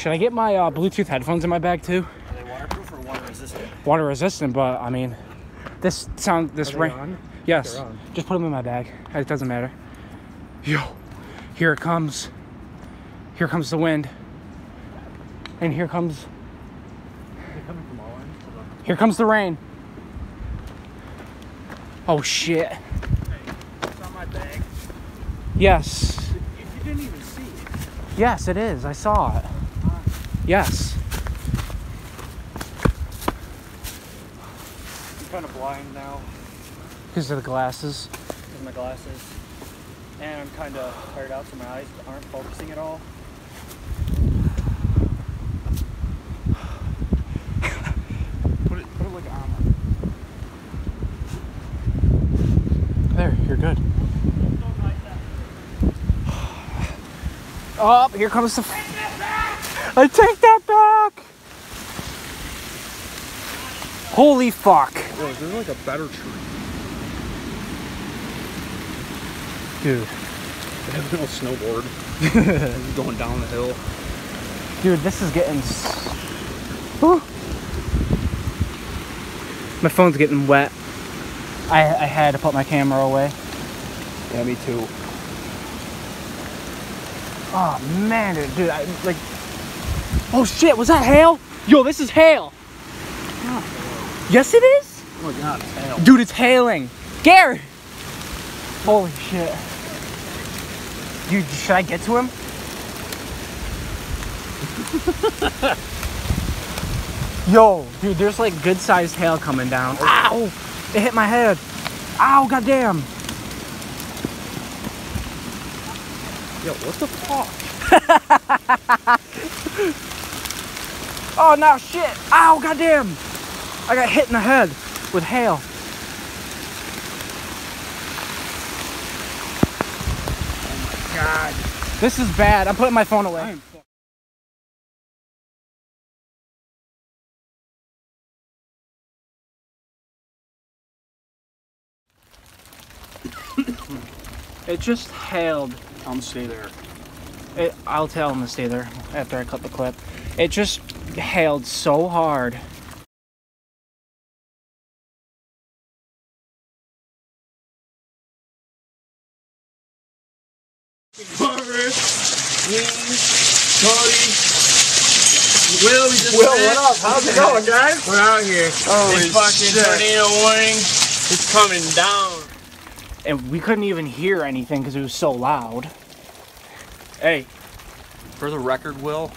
Should I get my uh, Bluetooth headphones in my bag too? Are they waterproof or water resistant? Water resistant, but I mean, this sound this rain. Yes, on. just put them in my bag. It doesn't matter. Yo, here it comes. Here comes the wind. And here comes They're coming from all ends. here comes the rain. Oh shit. It's on my bag. Yes. You, you didn't even see it. Yes, it is. I saw it. Yes. I'm kind of blind now Because of the glasses. with my glasses. And I'm kind of tired out so my eyes aren't focusing at all. put it, put it like on. There, you're good. Oh, here comes the. I take that back. Holy fuck, Whoa, is there like a better tree? dude! I have no snowboard. going down the hill. Dude, this is getting. Whew. My phone's getting wet. I I had to put my camera away. Yeah, me too. Oh man, dude, dude, I like. Oh shit, was that hail? Yo, this is hail. Oh. Yes, it is. Oh my god, it's hail. Dude, it's hailing. Gary! Holy shit. Dude, should I get to him? Yo, dude, there's like good sized hail coming down. Ow! It hit my head. Ow, goddamn. Yo, what the fuck? Oh, no, shit. Ow, goddamn. I got hit in the head with hail. Oh my god. This is bad. I'm putting my phone away. It just hailed. I'm stay there. It, I'll tell him to stay there after I cut the clip. It just hailed so hard. Will, we just Will, met. what up? How's it going, guys? We're out here. Holy this fucking shit. tornado warning is coming down. And we couldn't even hear anything because it was so loud. Hey, for the record, Will,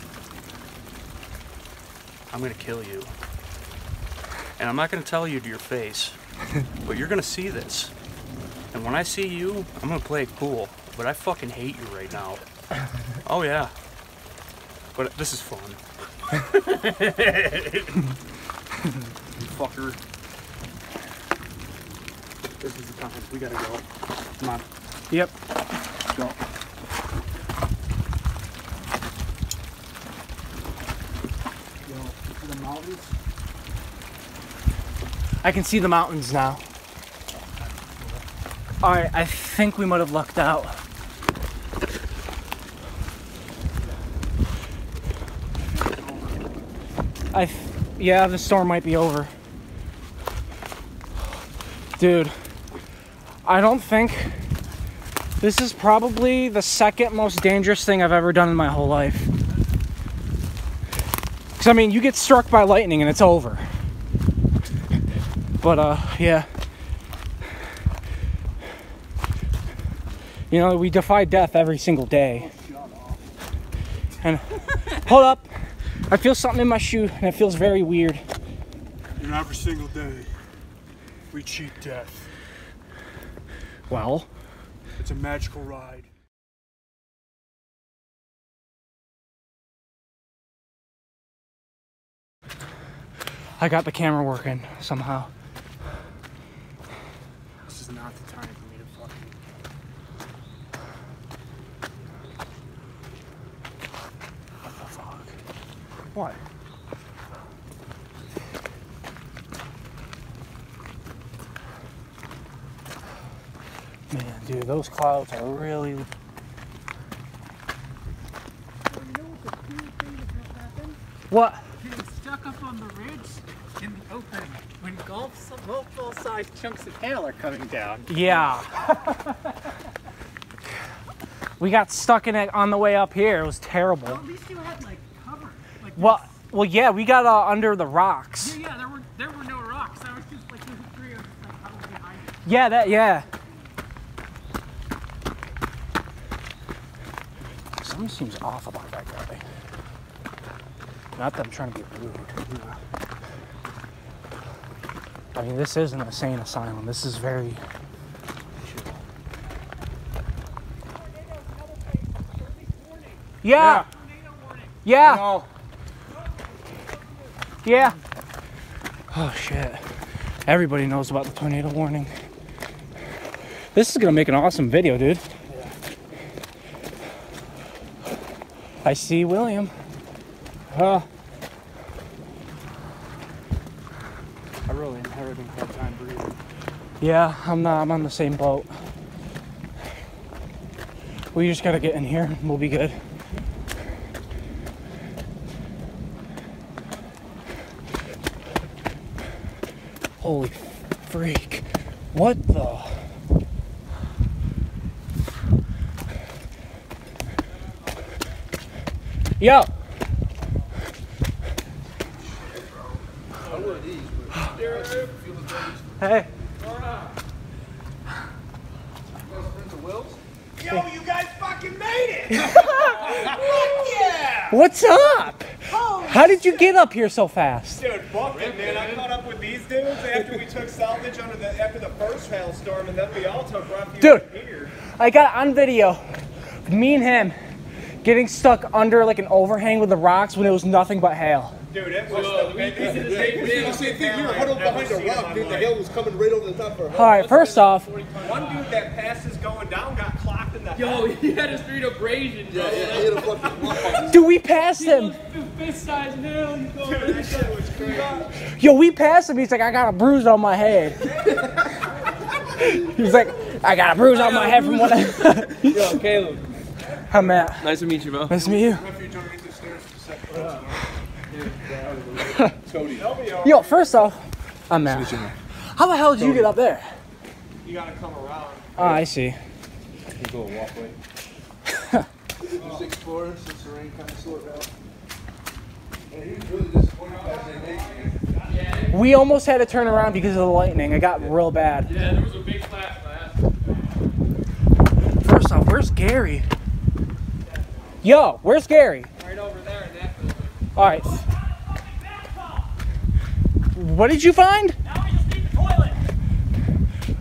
I'm gonna kill you. And I'm not gonna tell you to your face, but you're gonna see this. And when I see you, I'm gonna play it cool. But I fucking hate you right now. Oh yeah. But this is fun. you fucker. This is the time. We gotta go. Come on. Yep. Go. the mountains. I can see the mountains now. Alright, I think we might have lucked out. I, yeah, the storm might be over. Dude, I don't think this is probably the second most dangerous thing I've ever done in my whole life. Because, I mean, you get struck by lightning and it's over. But, uh, yeah. You know, we defy death every single day. And, hold up. I feel something in my shoe and it feels very weird. And every single day, we cheat death. Well, It's a magical ride. I got the camera working somehow. This is not the time for me to fucking. What the fuck? What? Man, dude, those clouds are really. What? Getting stuck up on the ridge in the open when golf multiple sized chunks of hail are coming down. Yeah. we got stuck in it on the way up here. It was terrible. At least you had like cover. Like Well, well, yeah, we got uh, under the rocks. yeah, yeah, there were there were no rocks. That was just like there three of us like huddled behind it. Yeah, that yeah. Something seems off about that guy. Not that I'm trying to be rude. you know. I mean, this is an insane asylum. This is very. Yeah. Yeah. Yeah. Oh shit. Everybody knows about the tornado warning. This is gonna make an awesome video, dude. I see William. Uh, I really am having a hard time breathing. Yeah, I'm not. I'm on the same boat. We just gotta get in here. We'll be good. Holy freak! What the? Yo. Hey. Yo, you guys fucking made it! What's up? How did you get up here so fast? Dude, bucking, man. I caught up with these dudes after we took salvage under the after the first hailstorm, and then we all took refuge Dude. here. I got on video me and him getting stuck under like an overhang with the rocks when it was nothing but hail. Dude, it was the biggest. the same thing. We were huddled behind a rock, dude. The hail was coming right over the top of our head. All right, first off, One dude that passes going down got clocked in the Yo, head. he had a straight abrasion, bro. Yeah, yeah, he hit a fucking rock. dude, we passed him. Fist size nail. Dude, that shit was crazy. Yo, we passed him. He's like, I got a bruise on my head. He's like, I got a bruise on my head from what I. Yo, Caleb. How Matt? Nice to meet you, bro. Nice to meet you. Refuge underneath the stairs to set the Yo, first off, I'm Matt. How the hell did you get up there? You gotta come around. Oh, I see. Six four, since the rain kind of sorted out. And he was really disappointed by that day. We almost had to turn around because of the lightning. It got real bad. Yeah, there was a big flash blast. First off, where's Gary? Yo, where's Gary? Right over there in that building. All right. What did you find? Now we just need the toilet.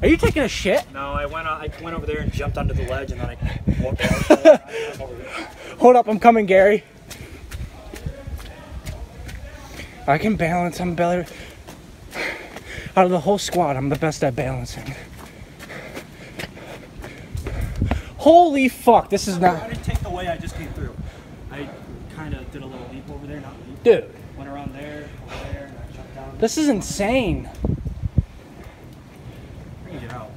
Are you taking a shit? No, I went. I went over there and jumped onto the ledge, and then I walked out. I'm over there. Hold up, I'm coming, Gary. I can balance. I'm better. Out of the whole squad, I'm the best at balancing. Holy fuck, this is not. I didn't take the way I just came through. I kind of did a little leap over there, not leap. Dude, Went around there, over there, and I jumped down. this is insane. I can get out,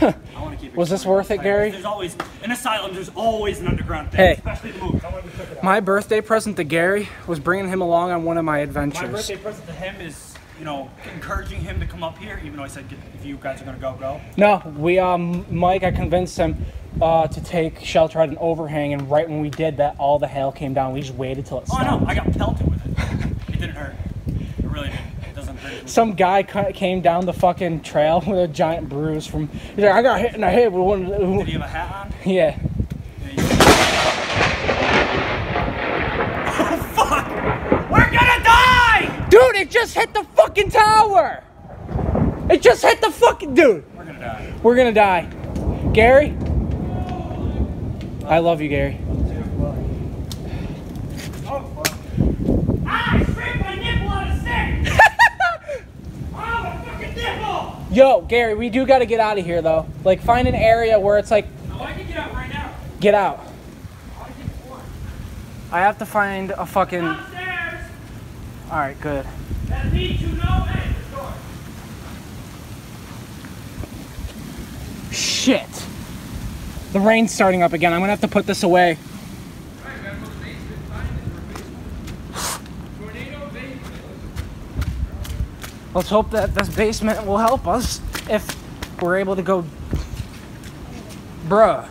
but I want to keep. Was this worth it. Gary? There's always in asylum. There's always an underground thing, Hey. especially the movies. I want to check it out. My birthday present to Gary was bringing him along on one of my adventures. My birthday present to him is, you know, encouraging him to come up here. Even though I said, if you guys are gonna go, go. No, we um Mike, I convinced him uh, to take shelter at an overhang, and right when we did that, all the hail came down. We just waited till it stopped. Oh no, I got pelted with it. It didn't hurt. It really didn't. It doesn't hurt. Some guy came down the fucking trail with a giant bruise from. He's like, I got hit in the head with one. Of Did the, he have a hat on? yeah. Oh fuck! We're gonna die! Dude, it just hit the fucking tower. It just hit the fucking dude. We're gonna die. We're gonna die. Gary. I love you, Gary. Oh, I scraped my nipple on a stick! oh, my fucking nipple! Yo, Gary, we do got to get out of here though. Like, find an area where it's like, Oh, I can get out right now. get out. Oh, I have to find a fucking. All Downstairs! right, good. That leads you no way. Door. Shit. The rain's starting up again. I'm gonna have to put this away. Let's hope that this basement will help us if we're able to go. Bruh.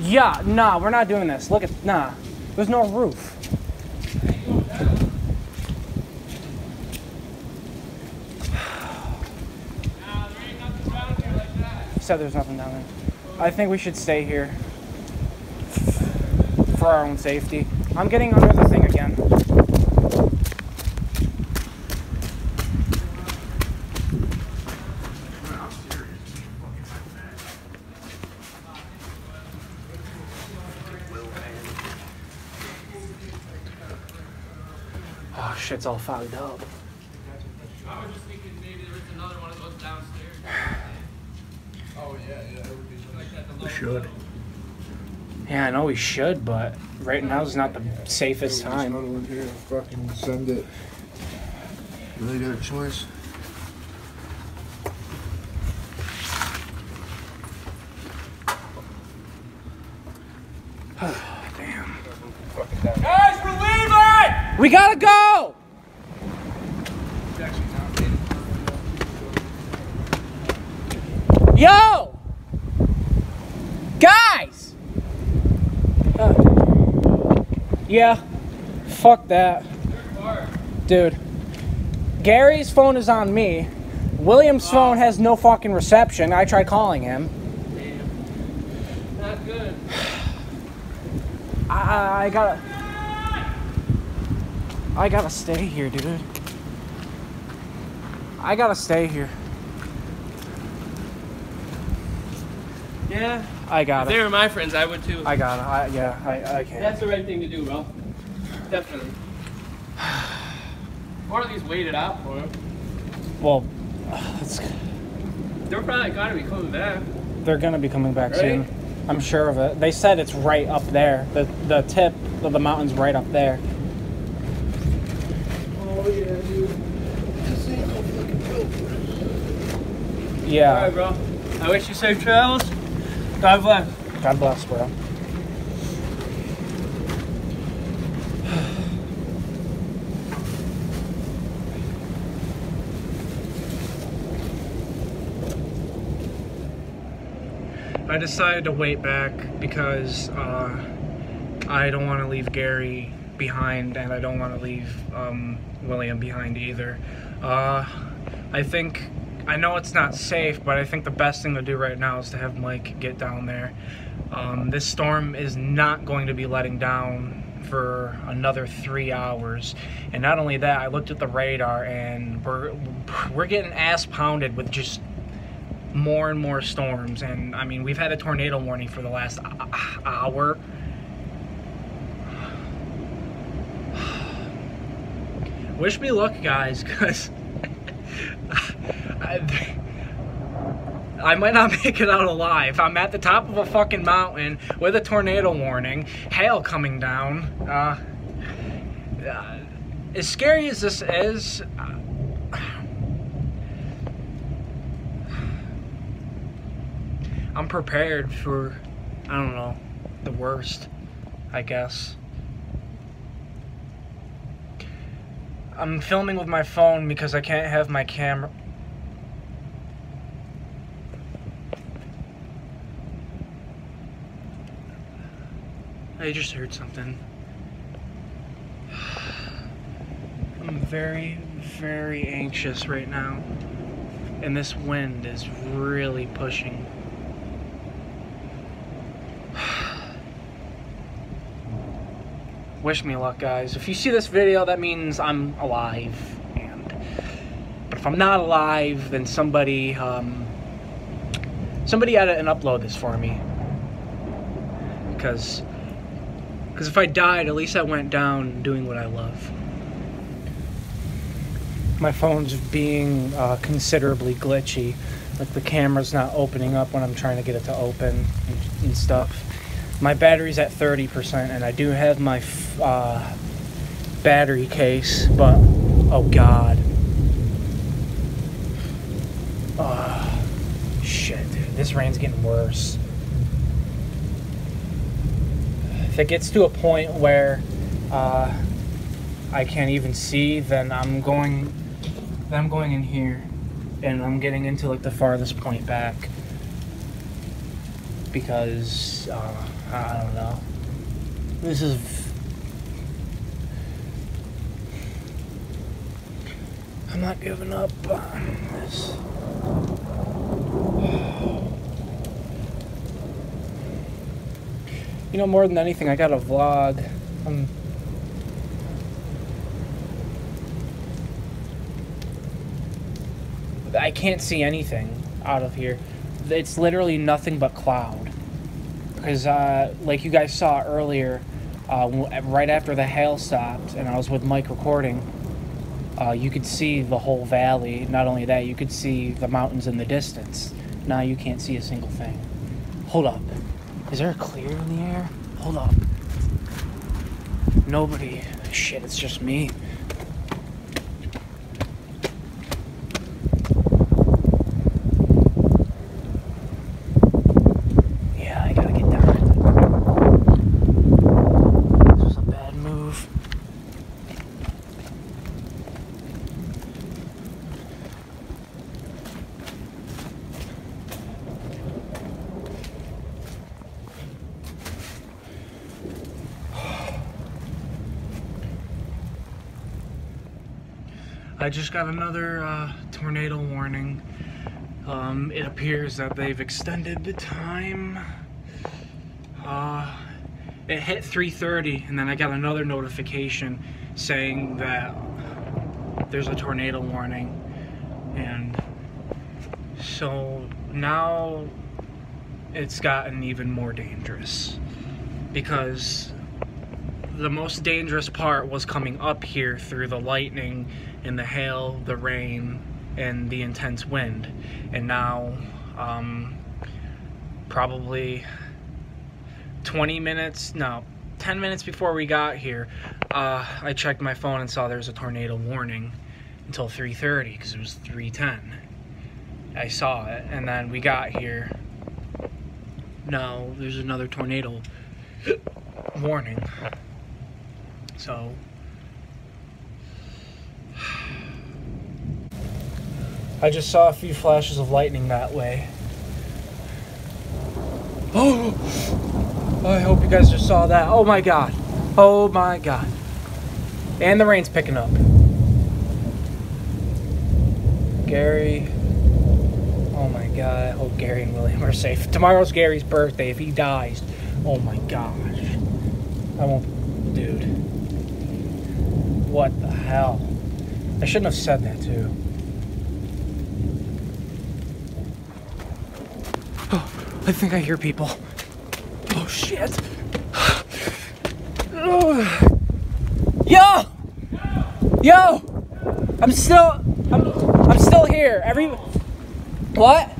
Yeah, nah, we're not doing this. Look at, nah. There's no roof. Said there's nothing down there. I think we should stay here for our own safety. I'm getting under the thing again. Shit's all fogged up. I was just thinking maybe there was another one of those downstairs. Oh, yeah, yeah, that would be Like that, the We low- should. Yeah, I know we should, but right now is not the safest time. Huddle in here fucking send it. Really got a choice? Damn. Guys, we're leaving! We gotta go! Yo! Guys! Uh, yeah, fuck that. Dude, Gary's phone is on me. William's phone has no fucking reception. I tried calling him. Damn. Not good. I, I gotta. I gotta stay here, dude. I gotta stay here. Yeah. I If gotta. they were my friends, I would too. I gotta. I, yeah, I, I can't. That's the right thing to do, bro. Definitely. Or at least wait it out for them. Well, it's, They're probably gonna be coming back. they're gonna be coming back Right? soon. I'm sure of it. They said it's right up there. The the tip of the mountain's right up there. Oh, yeah, dude. This ain't no fucking. Yeah. Alright, bro. I wish you safe travels. God bless. God bless, bro. I decided to wait back because uh, I don't want to leave Gary behind and I don't want to leave um, William behind either. Uh, I think, I know it's not safe, but I think the best thing to do right now is to have Mike get down there. Um, this storm is not going to be letting down for another three hours. And not only that, I looked at the radar and we're, we're getting ass pounded with just more and more storms. And I mean, we've had a tornado warning for the last hour. Wish me luck, guys, because I, might not make it out alive. I'm at the top of a fucking mountain with a tornado warning, hail coming down. Uh, uh, as scary as this is, uh, I'm prepared for, I don't know, the worst, I guess. I'm filming with my phone because I can't have my camera. I just heard something. I'm very, very anxious right now. And this wind is really pushing. Wish me luck, guys. If you see this video, that means I'm alive. And but if I'm not alive, then somebody, um, somebody edit and upload this for me. Because, because if I died, at least I went down doing what I love. My phone's being uh, considerably glitchy. Like the camera's not opening up when I'm trying to get it to open and, and stuff. My battery's at 30%, and I do have my uh, battery case, but oh god. Shit, dude. This rain's getting worse. It gets to a point where uh, I can't even see, then I'm going then I'm going in here and I'm getting into like the farthest point back because uh, I don't know. This is I'm not giving up on this. You know, more than anything, I got a vlog. Um, I can't see anything out of here. It's literally nothing but cloud. Because, uh, like you guys saw earlier, uh, right after the hail stopped, and I was with Mike recording, uh, you could see the whole valley. Not only that, you could see the mountains in the distance. Now you can't see a single thing. Hold up. Is there a clear in the air? Hold up. Nobody. Shit, it's just me. Yeah, I gotta get down. This was a bad move. I just got another uh, tornado warning. Um, it appears that they've extended the time. Uh, it hit 3:30, and then I got another notification saying that there's a tornado warning, and so now it's gotten even more dangerous because the most dangerous part was coming up here through the lightning and the hail, the rain, and the intense wind. And now, um, probably 20 minutes, no, 10 minutes before we got here, uh, I checked my phone and saw there was a tornado warning until 3:30 because it was 3:10. I saw it, and then we got here. No, there's another tornado warning. So I just saw a few flashes of lightning that way. Oh! I hope you guys just saw that. Oh my god. Oh my god. And the rain's picking up. Gary. Oh my god. I hope Gary and William are safe. Tomorrow's Gary's birthday. If he dies, oh my gosh. I won't. Dude. What the hell? I shouldn't have said that too. I think I hear people. Oh shit. Yo! Yo! I'm still I'm I'm still here. Every What?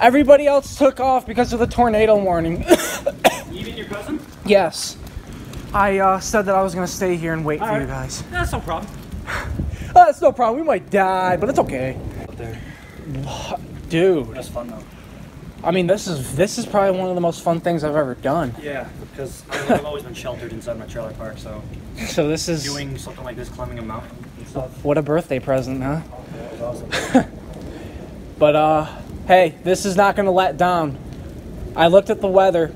Everybody else took off because of the tornado warning. Even your cousin? yes. I uh, said that I was gonna stay here and wait for you guys. That's no problem. Oh, that's no problem. We might die, but it's okay. Dude, That's fun though. I mean, this is this is probably one of the most fun things I've ever done. Yeah, because I've always been sheltered inside my trailer park, so So this is doing something like this, climbing a mountain and stuff, what a birthday present, huh? that was awesome. But uh, hey, this is not gonna let down. I looked at the weather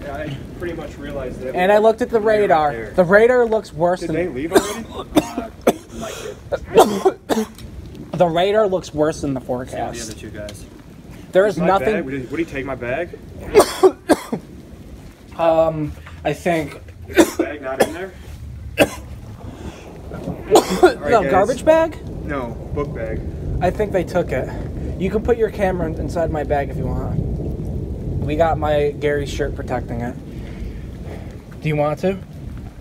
Yeah, I pretty much realized that. and I looked at the radar. The radar looks worse Did than they leave already? the radar looks worse than the forecast. Yeah, the other two guys. There is My nothing. Bag? Would, he, would he take my bag? Um, I think bag not in there? No guys. garbage bag. No, book bag. I think they took it. You can put your camera inside my bag if you want. We got my Gary shirt protecting it. Do you want to?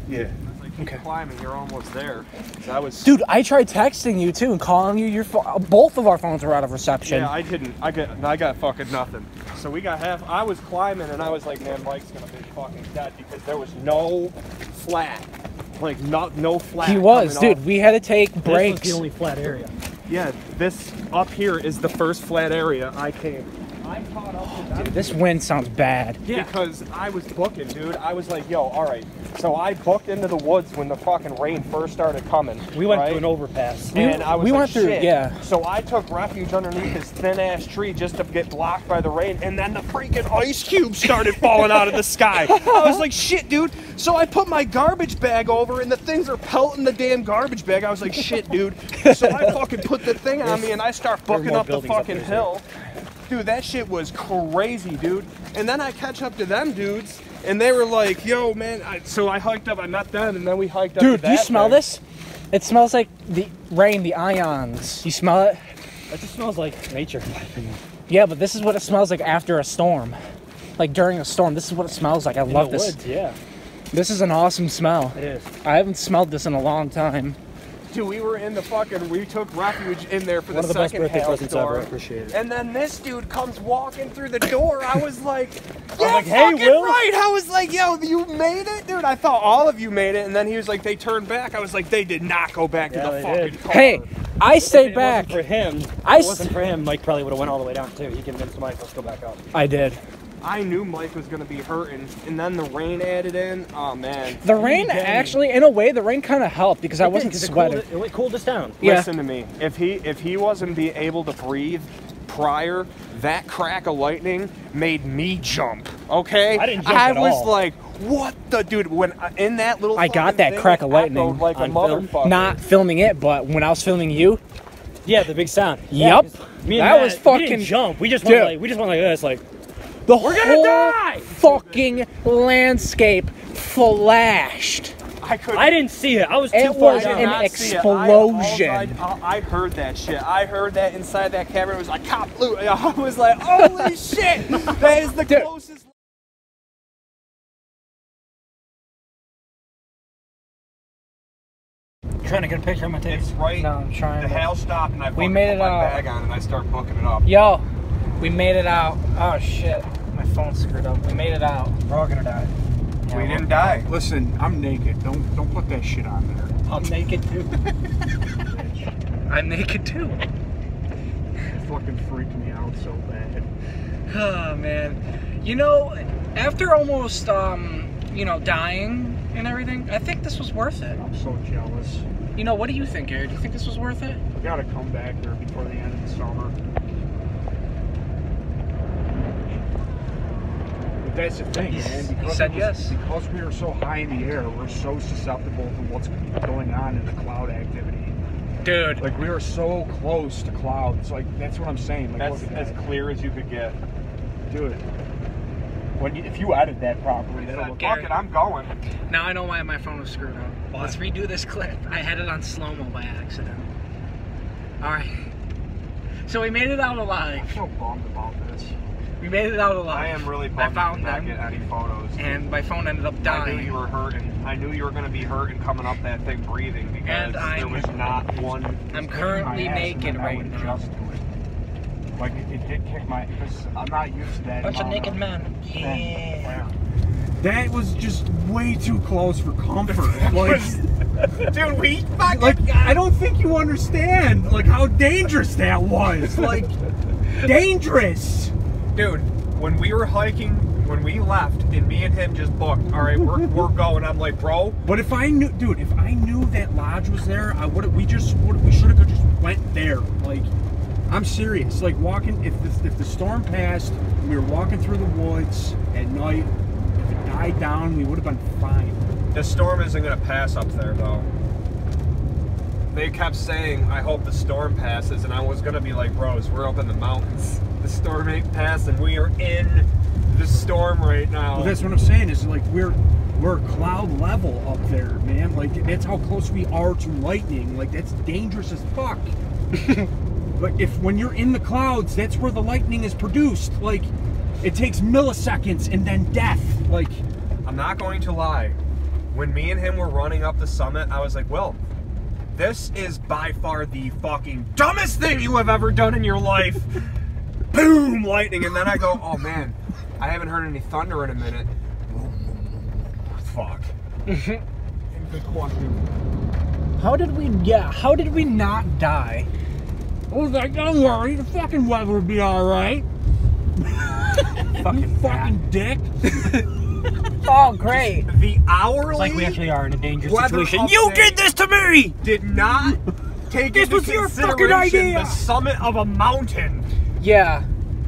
Yeah. Okay. Climbing, you're almost there. 'Cause I was. Dude, I tried texting you too and calling you. Your uh, both of our phones were out of reception. Yeah, I didn't. I got. I got fucking nothing. So we got half. I was climbing and I was like, man, Mike's gonna be fucking dead because there was no flat. Like not no flat. he was, dude. off. We had to take breaks. This breaks. was the only flat area. Yeah, this up here is the first flat area I came I caught up with them. Dude, this wind sounds bad. Yeah. Because I was booking, dude. I was like, yo, all right. So I booked into the woods when the fucking rain first started coming. We went right? through an overpass. And I was we like, went through- shit. yeah. So I took refuge underneath this thin ass tree just to get blocked by the rain, and then the freaking ice cubes started falling out of the sky. I was like, shit, dude. So I put my garbage bag over, and the things are pelting the damn garbage bag. I was like, shit, dude. So I fucking put the thing on me, and I start booking up the buildings up fucking there, too. hill. Dude, that shit was crazy, dude. And then I catch up to them dudes, and they were like, "Yo, man." I, so I hiked up. I met them, and then we hiked up. Dude, do you smell thing. this? It smells like the rain, the ions. You smell it? It just smells like nature. Yeah, but this is what it smells like after a storm. Like during a storm, this is what it smells like. I In love the this. woods, yeah, This is an awesome smell. it is. I haven't smelled this in a long time. Dude, we were in the fucking. We took refuge in there for One the of the best second birthday presents ever. I appreciate it. And then this dude comes walking through the door. I was like, yeah, like, "Hey, fucking Will." right. I was like, yo, you made it, dude. I thought all of you made it. And then he was like, they turned back. I was like, they did not go back Yeah, to the they fucking did. car. Hey, I stayed If it back. wasn't for him. I If it wasn't s- for him. Mike probably would have went all the way down too. He convinced Mike, let's go back up. I did. I knew Mike was gonna be hurting, and then the rain added in. Oh man. The rain actually, in a way, the rain kind of helped because I wasn't It sweating. cooled, it, it cooled us down. Yeah. Listen to me. If he if he wasn't be able to breathe prior, that crack of lightning made me jump. Okay. I didn't jump I at was all. like, what the dude? When uh, in that little. I got that thing, crack of lightning like a on film. Not filming it, but when I was filming you, Yeah, the big sound. Yup. Yeah, 'cause me and That Matt, was We fucking- didn't jump. We just Dude. went like we just went like this. Like the We're gonna whole die! fucking landscape flashed. I could. I didn't see it. I was too It far was down. did an not it. explosion. I, I, I heard that shit. I heard that inside that cavern. It was like cop blue. I was like, holy shit! That is the Dude. closest. trying to get a picture of my tape. It's right. No, I'm trying. The to- hail stopped, and I We fucking made put it my out. bag on, and I start booking it up. Yo, we made it out. Oh shit, my phone's screwed up. We made it out. We're all gonna die. we didn't die. Listen, I'm naked. Don't don't put that shit on there. I'm naked too. I'm naked too. It fucking freaked me out so bad. Oh man. You know, after almost um, you know, dying and everything, I think this was worth it. I'm so jealous. You know, what do you think, Eric? Do you think this was worth it? We gotta come back here before the end of the summer. That's the thing, man. He Because said was- yes. Because we are so high in the air, we're so susceptible to what's going on in the cloud activity. Dude, Like we are so close to clouds. Like that's what I'm saying. Like That's as that. clear as you could get. Dude. When you, if you edit that properly, that'll look. Fuck it, I'm going. now I know why my phone was screwed up. Let's redo this clip. I had it on slow mo by accident. Alright. So we made it out alive. I'm so bummed about this. We made it out alive. I am really I bummed found to not them. get any photos. And my phone ended up dying. I knew you were hurt, and I knew you were going to be hurt and coming up that thing breathing because And there I'm- was not one. I'm currently my ass, and naked right now. adjust. Like it, it did kick my. Because I'm not used to that. Bunch of naked men. Yeah. That was just way too close for comfort. Like, Dude, we fucking. like I don't think you understand like how dangerous that was. Like dangerous. Dude, when we were hiking, when we left, and me and him just booked. All right, we're, we're going. I'm like, bro. But if I knew, dude, if I knew that lodge was there, I would. We just would. We should have just went there. Like, I'm serious. Like walking. If the, if the storm passed, we were walking through the woods at night. If it died down, we would have been fine. The storm isn't going to pass up there, though. They kept saying, I hope the storm passes, and I was going to be like, bros, we're up in the mountains. The storm ain't passing. We are in the storm right now. Well, that's what I'm saying. Is like we're we're cloud level up there, man. Like that's how close we are to lightning. Like that's dangerous as fuck. but if when you're in the clouds, that's where the lightning is produced. Like it takes milliseconds and then death. Like I'm not going to lie. When me and him were running up the summit, I was like, well, this is by far the fucking dumbest thing you have ever done in your life. Boom, lightning. And then I go, oh man, I haven't heard any thunder in a minute. Fuck. How did we? Yeah. How did we not die? I was like, don't worry, the fucking weather will be all right. fucking Fucking dick. Oh, great. The hourly It's like we actually are in a dangerous situation. You did this to me! did not take This into was your fucking consideration idea. the summit of a mountain. Yeah.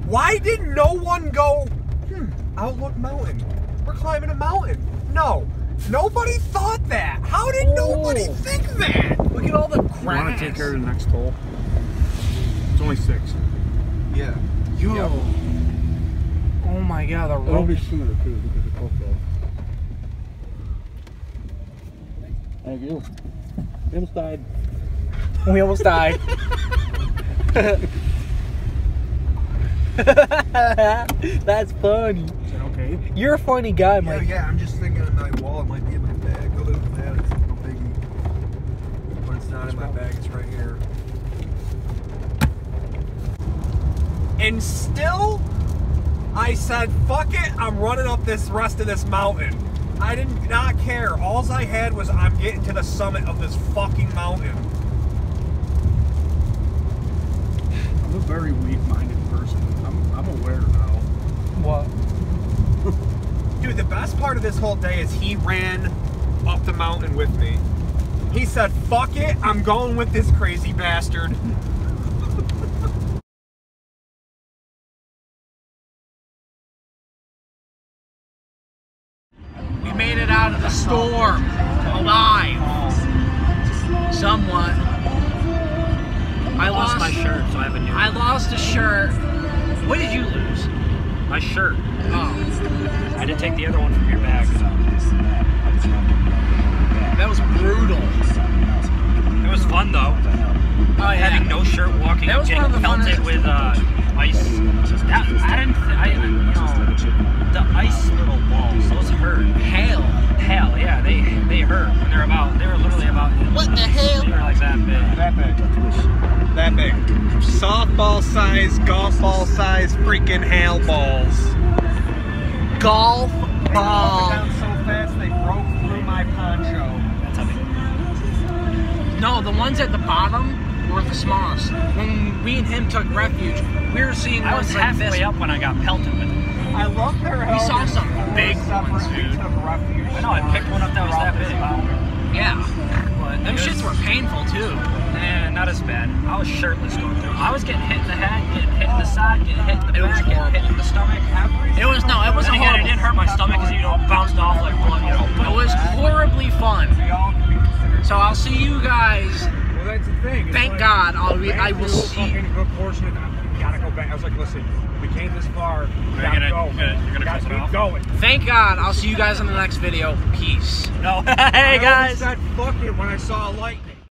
Why did no one go, hmm, Outlook Mountain? We're climbing a mountain. No. Nobody thought that. How did nobody think that? Look at all the You want to take care of the next hole? It's only six. Yeah. Yo. Oh my god, the rope. It'll rope. be sooner too because of cold Thank you. We almost died. We almost died. That's funny. Is that okay? You're a funny guy, Yeah, Mike. yeah, I'm just thinking of my wallet might be in my bag. Other than that, it's no biggie. But it's not in my bag, it's right here. And still, I said, fuck it, I'm running up this rest of this mountain. I did not care. All I had was I'm getting to the summit of this fucking mountain. I'm a very weak-minded person. I'm, I'm aware now. What? Dude, the best part of this whole day is he ran up the mountain with me. He said, fuck it, I'm going with this crazy bastard. We made it out of the storm alive. Somewhat. My shirt, so I have a new I lost a shirt. What did you lose? My shirt. Oh, I didn't take the other one from your bag. that was brutal. It was fun though. Oh yeah. Having no shirt, walking, That was getting one of the pelted funnest- with uh, ice. That, I didn't. th- I, you know, the ice little balls. Those hurt. Hail. Hell yeah, they they hurt when they're about. They were literally about. What the hell? They were like that big. That big. That big. Softball size, golf ball size, freaking hail balls. Golf ball. down so fast they broke through my poncho. That's how big. No, the ones at the bottom were the smallest. When we and him took refuge, we were seeing I was ones like this. halfway up when I got pelted with it. I love their We saw helmets some big separate ones, we dude. took refuge I know, I picked one up that was that big. Yeah. But them was- shits were painful too. Eh, not as bad. I was shirtless going through. I was getting hit in the head, getting hit in the side, getting hit in the It back, getting hit in the stomach. It was no, it wasn't again, it didn't hurt my stomach because you know it bounced off like blood. You know, It was horribly fun. We all can be considered. So I'll see you guys. Well, that's the thing. It's Thank like, God. I'll be, I will see. fucking good portion of it. We gotta go back. I was like, listen, we came this far. We You're gotta gonna- go. you're gonna- you're gonna cut it off? going. Thank God. I'll see you guys in the next video. Peace. no. I hey always guys. said fuck it when I saw a light